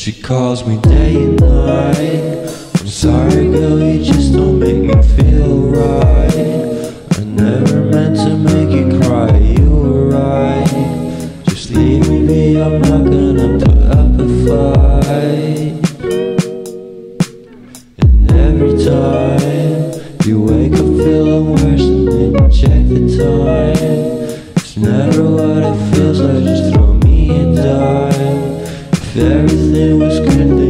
She calls me day and night. I'm sorry, girl, you just don't make me feel right. I never meant to make you cry, you were right. Just leave me I'm not gonna put up a fight. And every time you wake up feeling worse, and then you check the time. It's never what it feels like, just throw Everything was good